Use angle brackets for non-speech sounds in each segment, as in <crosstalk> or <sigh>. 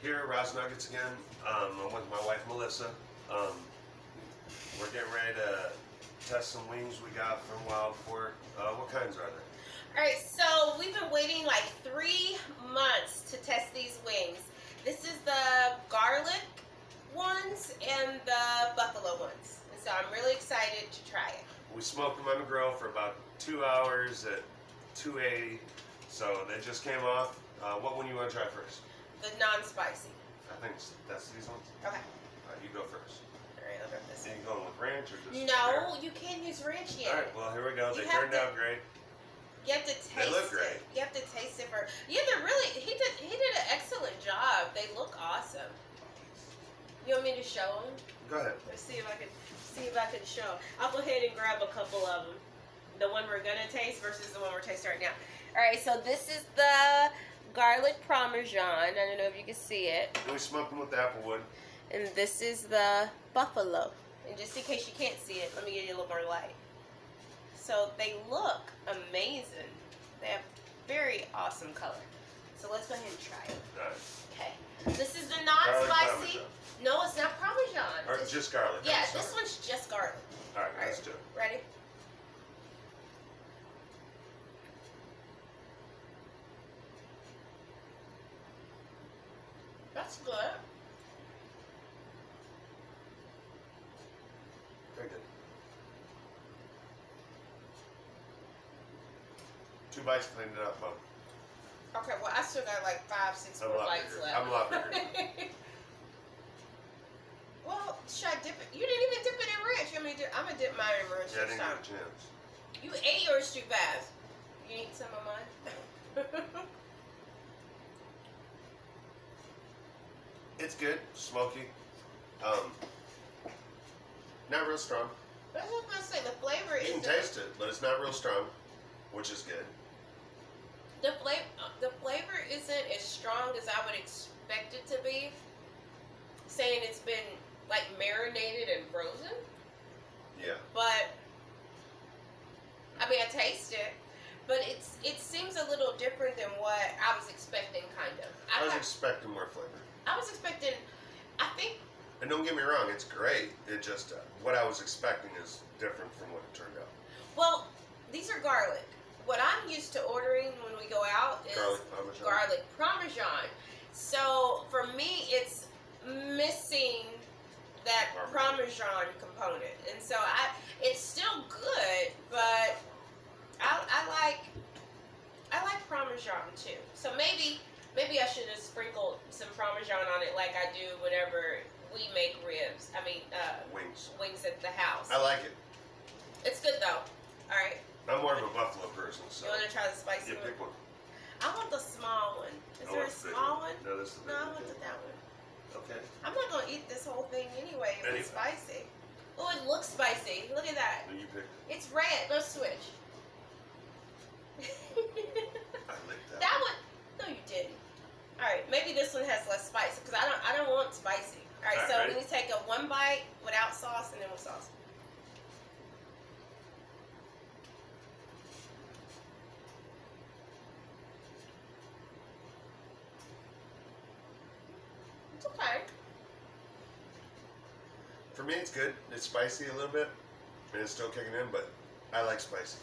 Here at Ras Nuggets again. Um, I'm with my wife Melissa. Um, we're getting ready to test some wings we got from Wild Fork. Uh, what kinds are there? All right, so we've been waiting like three months to test these wings. This is the garlic ones and the buffalo ones. And so I'm really excited to try it. We smoked them on the grill for about two hours at 280. So they just came off. Uh, what one you want to try first? The non-spicy. I think that's these ones. Okay. All right, you go first. All right, I'll grab this. Are you going with ranch or just? No, you can't use ranch yet. All right, well here we go. You They turned to- out great. You have to taste They look great. it. You have to taste it for. Yeah, they're really. He did. He did an excellent job. They look awesome. You want me to show them? Go ahead. Let's see if I can see if I can show. I'll go ahead and grab a couple of them. The one we're gonna taste versus the one we're tasting right now. All right, so this is the garlic parmesan. I don't know if you can see it. We smoked them with the applewood. And this is the buffalo. And just in case you can't see it, let me give you a little more light. So they look amazing. They have very awesome color. So let's go ahead and try it. Right. Okay. This is the non-spicy. No, it's not parmesan. Or It's- just garlic. yeah, this one's just garlic. All right, All let's do it. Ready? That's good. Very good. Two bites cleaned it up, huh? Okay, well, I still got like five, six I'm more bites bigger. left. I'm a lot bigger. <laughs> well, should I dip it? You didn't even dip it in ranch. I'm gonna dip, I'm gonna dip mine in ranch Yeah, I didn't time. get a chance. You ate yours too fast. You need some of mine? <laughs> It's good, smoky. Um, not real strong. That's what I was gonna say. The flavor You is can taste it, but it's not real strong, which is good. the flavor. The flavor isn't as strong as I would expect it to be. Saying it's been like marinated and frozen, Yeah. but I mean I taste it, but it's it seems a little different than what I was expecting. Kind of. I was thought- expecting more flavor. I was expecting. I think And don't get me wrong, it's great. It just, uh, what I was expecting is different from what it turned out. Well, these are garlic. What I'm used to ordering when we go out is Garlic parmesan. garlic parmesan. So for me, it's missing that Parmesan. parmesan component, and so I it's still good, but I, I like I like parmesan too. So maybe maybe I should have sprinkled some parmesan on it like I do whenever we make ribs. I mean uh, Wings. wings at the house. I like it. It's good though. All right. I'm more of a buffalo person, so You want to try the spicy you one? pick one. I want the small one. Is I there a small one? No, this is the No, I want the, that one. Okay. I'm not gonna eat this whole thing anyway if it's spicy. Oh, it looks spicy. Look at that. No, you pick. It's red. Let's switch. <laughs> I like that. that one. No, you didn't. All right, maybe this one has less spice because I don't. I don't want spicy. All right, All so we take a one bite without sauce and then with sauce. It's okay. For me, it's good. It's spicy a little bit, and it's still kicking in, but I like spicy,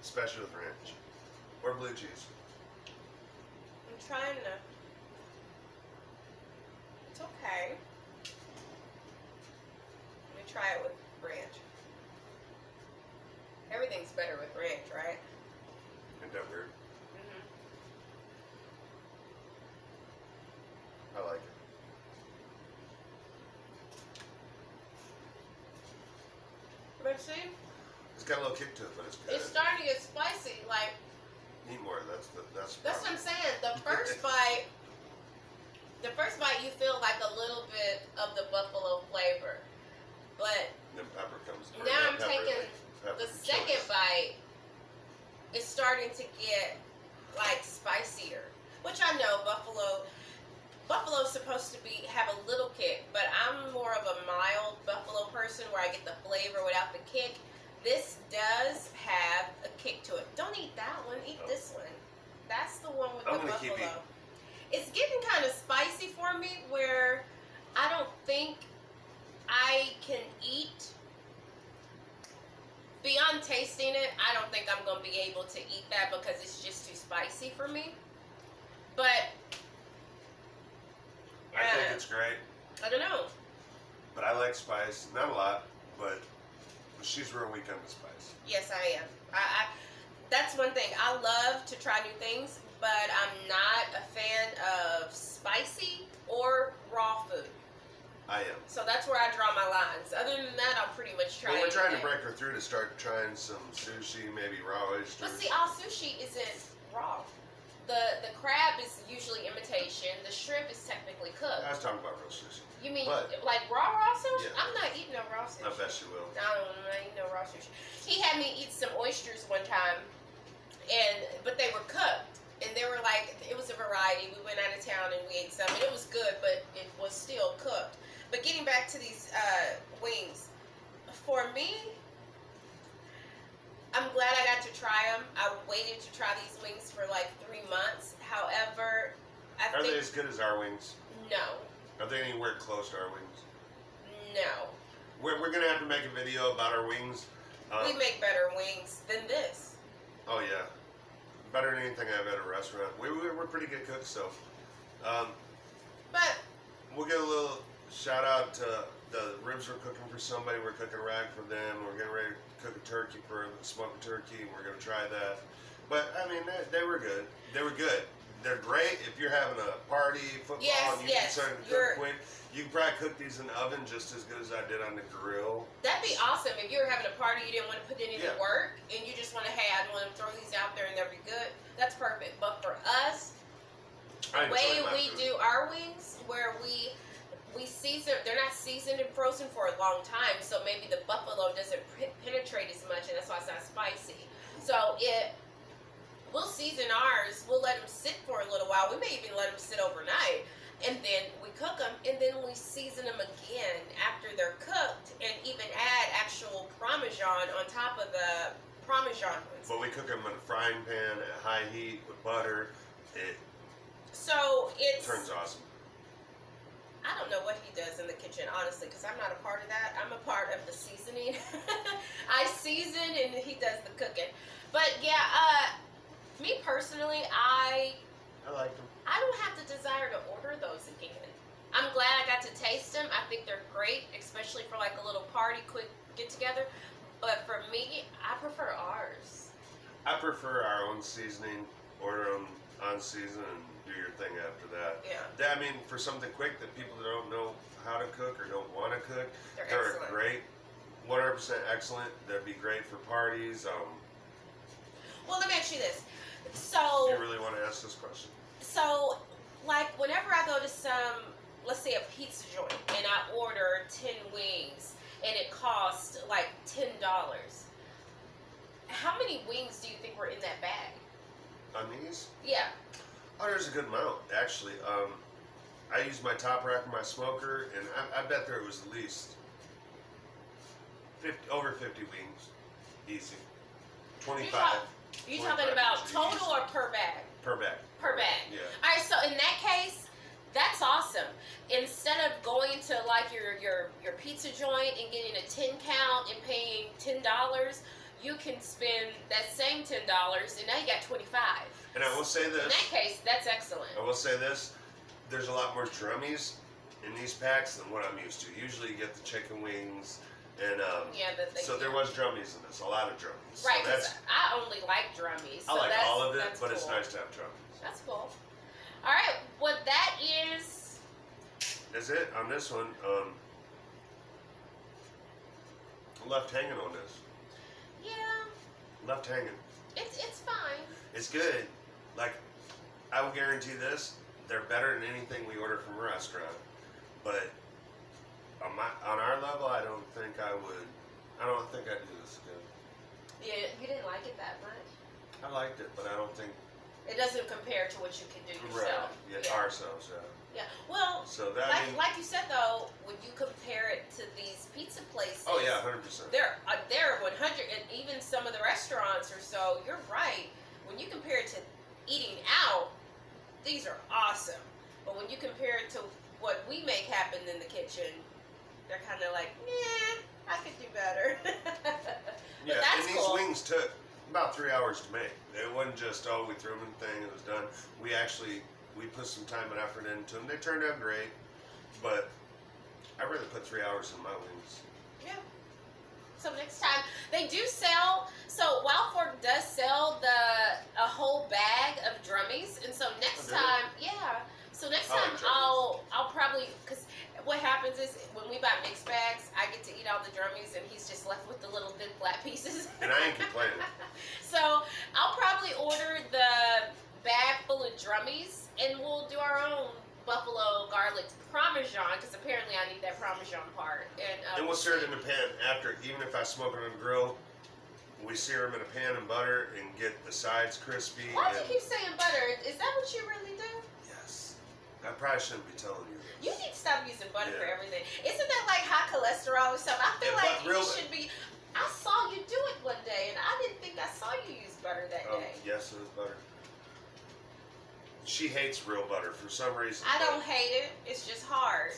especially with ranch or blue cheese. I'm trying to. It's okay. Let me try it with ranch. Everything's better with ranch, right? Isn't that weird? Mm-hmm. I like it. But see, It's got a little kick to it, but it's good. it's starting to get spicy. Like Eat more. That's the that's. the that's what I'm problem. saying. The first bite, the first bite, you feel like a little bit of the buffalo flavor, but Then pepper comes. Now I'm pepper, taking pepper the second chilies. bite It's starting to get like spicier, which I know buffalo. Buffalo's supposed to be have a little kick, but I'm more of a mild buffalo person where I get the flavor without the kick. This does have a kick to it. Don't eat that one. Eat Oh. this one. That's the one with I'm the buffalo. It's getting kind of spicy for me where I don't think I can eat. Beyond tasting it, I don't think I'm going to be able to eat that because it's just too spicy for me. But. Uh, I think it's great. I don't know. But I like spice. Not a lot, but she's real weak on the spice. Yes, I am. I, I that's one thing. I love to try new things but I'm not a fan of spicy or raw food. I am. So that's where I draw my lines. Other than that, I'll pretty much try. But we're trying to break her through to start trying some sushi, maybe raw oysters. But see, all sushi isn't raw. The the crab is usually imitation. The shrimp is technically cooked. I was talking about real sushi. You mean But- like raw raw sushi? Yeah. I'm not eating no raw sushi. I bet she will. I don't ain't no raw sushi. He had me eat some oysters one time, and but they were cooked, and they were like it was a variety. We went out of town and we ate some, and it was good, but it was still cooked. But getting back to these uh, wings, for me, I'm glad I got to try them. I waited to try these wings for like three months. However, I Are think they as good as our wings? no, Are they anywhere close to our wings? no. We're, we're gonna have to make a video about our wings. Um, we make better wings than this. oh yeah, better than anything I've had at a restaurant. We, we we're pretty good cooks, so um, But we'll get a little shout out to the ribs we're cooking for somebody. We're cooking a rag for them. We're getting ready to cook a turkey for smoked turkey. We're gonna try that. But I mean, they, they were good. They were good. They're great if you're having a party, football, Yes, and you yes, can start to cook quick. You can probably cook these in the oven just as good as I did on the grill. That'd be awesome if you were having a party you didn't want to put in any Yeah. work and you just want to, hey, I want to throw these out there and they'll be good. That's perfect. But for us, the way we food. do our wings, where we we season, they're not seasoned and frozen for a long time, so maybe the buffalo doesn't pe- penetrate as much, and that's why it's not spicy. So it we'll season ours. We'll let them sit for a little while. We may even let them sit overnight, and then we cook them, and then we season them again after they're cooked, and even add actual parmesan on top of the parmesan ones. But we cook them in a frying pan at high heat with butter. It So it's turns awesome. I don't know what he does in the kitchen, honestly, because I'm not a part of that. I'm a part of the seasoning. <laughs> I season and he does the cooking. But yeah, uh, me personally, I I like them. I don't have the desire to order those again. I'm glad I got to taste them. I think they're great, especially for like a little party, quick get together. But for me, I prefer ours. I prefer our own seasoning. Order them on season and do your thing after that. Yeah, That- I mean, for something quick that people that don't know how to cook or don't want to cook, they're, they're excellent. great. 100% excellent. They'd be great for parties. Um, Well, let me ask you this. So you really want to ask this question, So, like, whenever I go to some, let's say a pizza joint, and I order 10 wings, and it costs like $10, how many wings do you think were in that bag? on these, Yeah. oh, there's a good amount actually. Um, I used my top rack of my smoker, and I, I bet there was at least 50, over 50 wings, easy. 25 You 25 talking about total or per bag? per bag. Per bag. Yeah. All right, so in that case, that's awesome. Instead of going to like your your your pizza joint and getting a ten count and paying ten dollars, you can spend that same ten dollars and now you got twenty five. And I will say this. In that case, that's excellent. I will say this: there's a lot more drummies in these packs than what I'm used to. Usually, you get the chicken wings, and um, Yeah, they, so there was drummies in this, a lot of drummies. right. So that's I only like drummies. I like all of it, but it's nice to have drummies. That's cool. All right, what that is. Is it on this one. Um, left hanging on this. Yeah, Left hanging. it's it's fine. It's good. Like I will guarantee this: they're better than anything we order from a restaurant. But on my on our level, I don't think I would. I don't think I'd do this again. Yeah, you didn't like it that much. I liked it, but I don't think It doesn't compare to what you can do right. yourself. Yeah, yeah. ourselves. Yeah. Yeah. Well, So that like I mean, like you said though, when you compare it to these pizza places, oh yeah, hundred percent. they're uh, they're 100, and even some of the restaurants or so. You're right. When you compare it to eating out, these are awesome. But when you compare it to what we make happen in the kitchen, they're kind of like, nah, I could do better. <laughs> Yeah, that's and these cool. wings took about three hours to make. It wasn't just oh we threw them in the thing and it was done. We actually we put some time and effort into them. They turned out great, but I rather put three hours in my wings. Yeah. So next time they do sell. So Wild Fork does sell the a whole bag of drummies, and so next Oh, do they? time, yeah. So next I like time drummies. I'll I'll probably because what happens is when we buy mixed bags, I get to eat all the drummies, and he's just left with the little thin flat pieces. And I ain't complaining. <laughs> so I'll probably order the bag full of drummies, and we'll do our own buffalo garlic parmesan because apparently I need that parmesan part. And, um, And we'll sear it in the pan after, even if I smoke it on the grill. We sear them in a pan and butter and get the sides crispy. Why do you keep saying butter? Is that what you really do? Yes. I probably shouldn't be telling you. You need to stop using butter for everything. Isn't that like high cholesterol or something? I feel Yeah, like you real- should be. I saw you do it one day, and I didn't think I saw you use butter that Oh, day. yes, it was butter. She hates real butter for some reason. I don't hate it. It's just hard.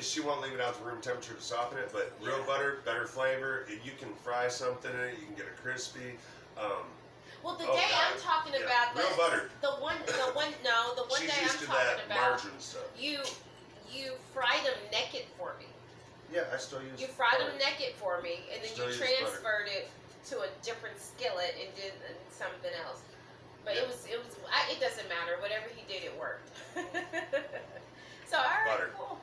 She won't leave it out to room temperature to soften it, but real Yeah. butter, better flavor. You can fry something in it. You can get it crispy. Um, Well, the Oh, day God. I'm talking Yeah, about real the, butter. the one, the one, no, the one she's day used I'm to talking that about. margarine stuff. You, you fry them naked for me. Yeah, I still use. You fried butter. them naked for me, and then you butter. transferred it to a different skillet and did something else. But Yeah. it was it was I, it doesn't matter. Whatever he did, it worked. <laughs> so all right, Butter. cool.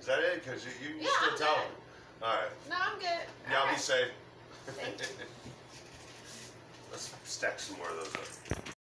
Is that it? Because you, you, Yeah, still I'm tell good. me. All right. No, I'm good. Y'all All be safe. <laughs> Let's stack some more of those up.